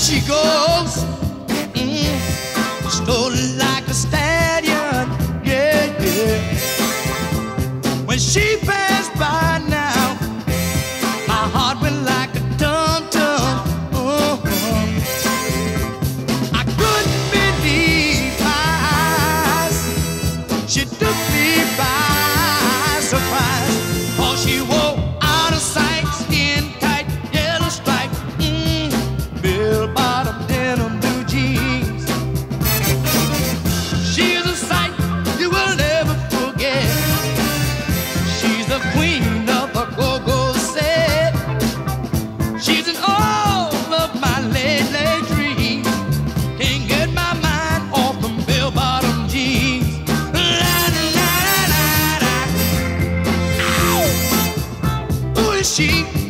she goes, mm-hmm. mm, slow like a stallion, yeah, yeah. When she. sheep.